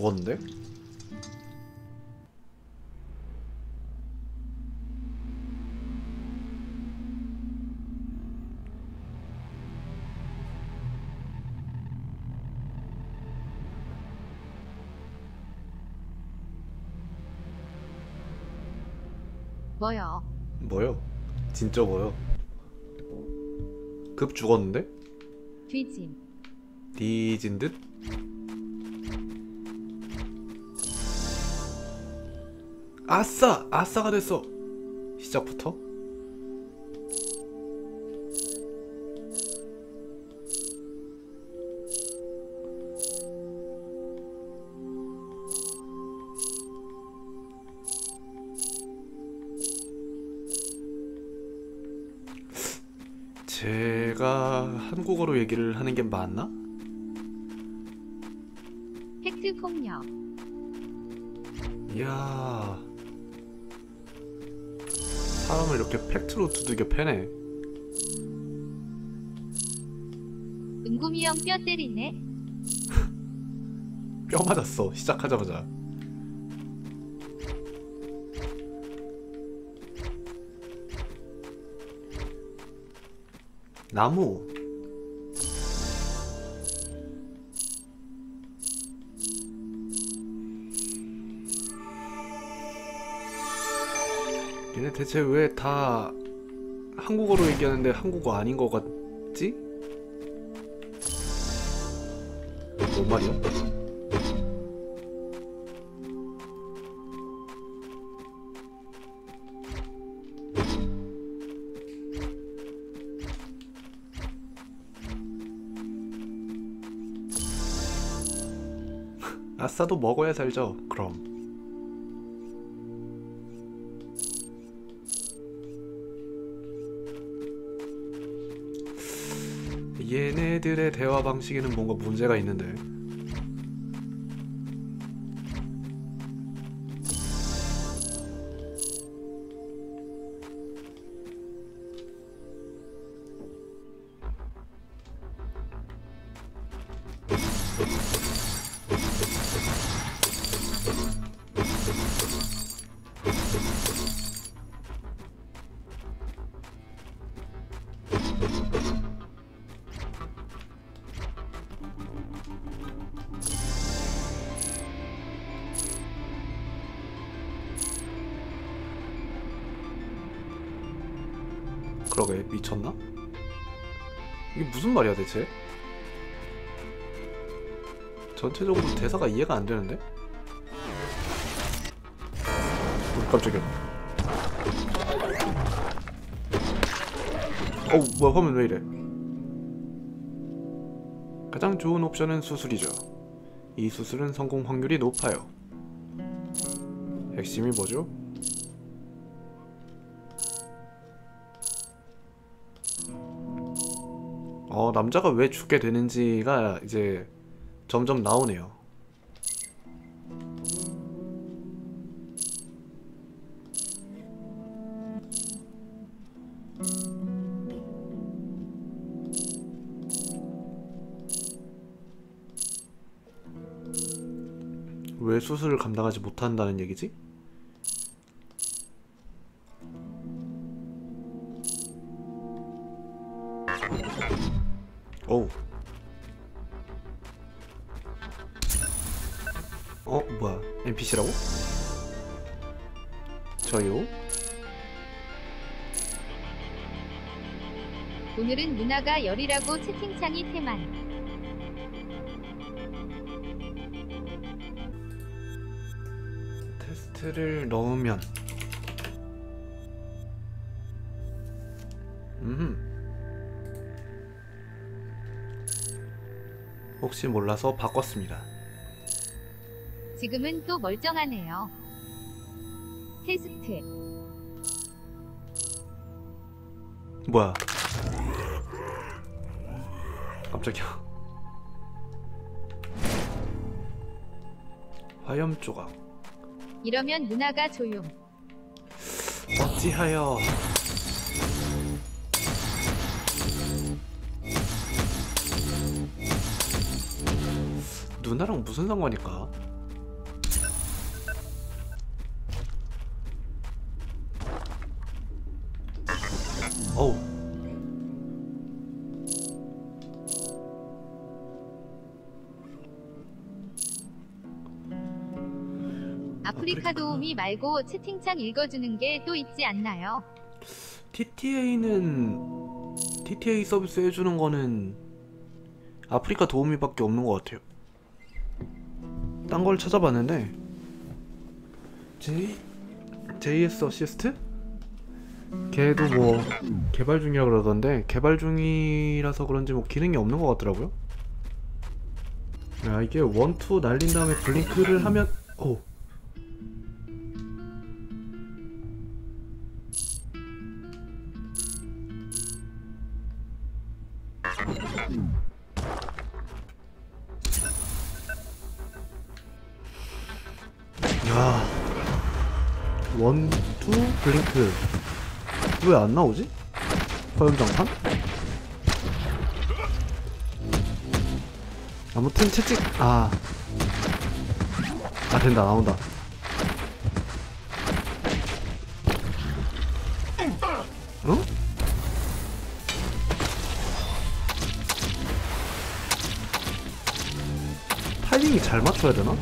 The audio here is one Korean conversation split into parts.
죽었는데? 뭐요? 뭐요? 진짜 뭐요? 급 죽었는데? 뒤짐. 뒤진 듯? 아싸! 아싸가 됐어! 시작부터? 제가 한국어로 얘기를 하는 게 맞나? 팩트 폭력. 이야 사람을 이렇게 팩트로 두들겨 패네. 은구미 형 뼈 때리네. 뼈 맞았어. 시작하자마자. 나무 얘네 대체 왜 다 한국어로 얘기하는데 한국어 아닌 것 같지? 뭔 말이야? 아싸도 먹어야 살죠. 그럼. 얘네들의 대화 방식에는 뭔가 문제가 있는데. 그러게 미쳤나? 이게 무슨 말이야 대체? 전체적으로 대사가 이해가 안 되는데? 어, 깜짝이야. 어우 뭐야 화면 왜 이래? 가장 좋은 옵션은 수술이죠. 이 수술은 성공 확률이 높아요. 핵심이 뭐죠? 어, 남자가 왜 죽게 되는지가 이제 점점 나오네요. 왜 수술을 감당하지 못한다는 얘기지? 어, 뭐야? NPC라고? 저요? 오늘은 누나가 열이라고 채팅창이 태만. 테스트를 넣으면 음 혹시 몰라서 바꿨습니다 지금은 또 멀쩡하네요. 테스트. 뭐야 깜짝이야 화염 조각 이러면 누나가 조용. 어찌하여 누나랑 무슨 상관일까? 아프리카 도우미 말고 채팅창 읽어주는 게 또 있지 않나요? TTS는 TTS 서비스 해주는 거는 아프리카 도우미밖에 없는 것 같아요. 딴 걸 찾아봤는데 J JS Assist? 걔도 뭐 개발 중이라 그러던데 개발 중이라서 그런지 뭐 기능이 없는 것 같더라고요. 야 이게 원투 날린 다음에 블링크를 하면 오 야 원투 블링크 왜 안 나오지? 화염장판? 아무튼 채찍 아. 아 된다 나온다 타이밍이 잘 맞춰야 되나?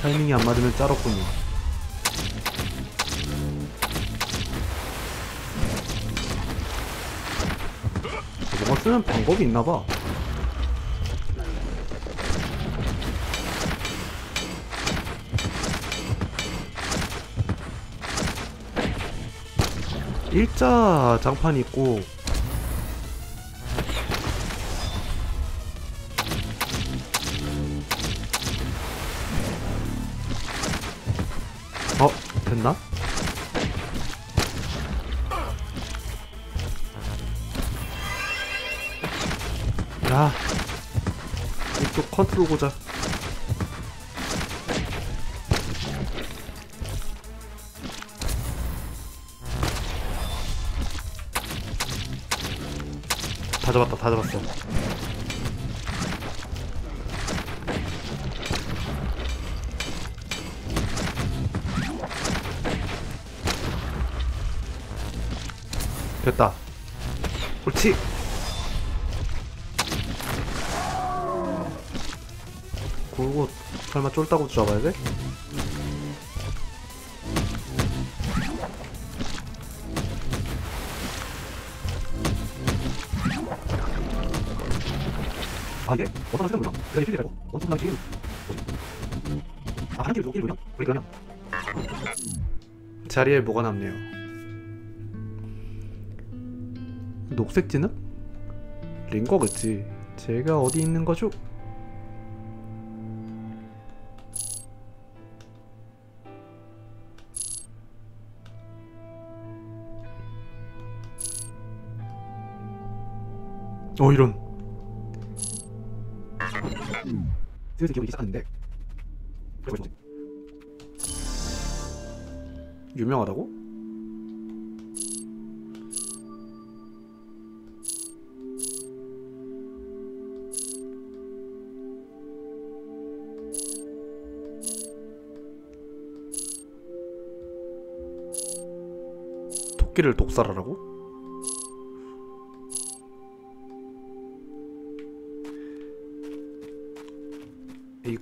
타이밍이 안 맞으면 짤없군요. 뭔가 쓰는 방법이 있나봐. 일자 장판이 있고 어 됐나? 야 이쪽 컨트롤 보자 다 잡았다 다 잡았어. 됐다. 옳지. 그거 설마 쫄다고 잡아야 돼? 아 이게 어떤 하시는 거야? 그래 필리 말고 원투 당 지금 아한 킬로 두 킬로냐? 우리 그러면 자리에 뭐가 남네요 녹색 진흙? 링거겠지 제가 어디 있는 거죠? 어 이런 슬슬 기억이 시작하는데 그래 보지 유명하다고? 토끼를 독살하라고?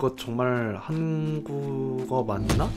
이거 정말 한국어 맞나?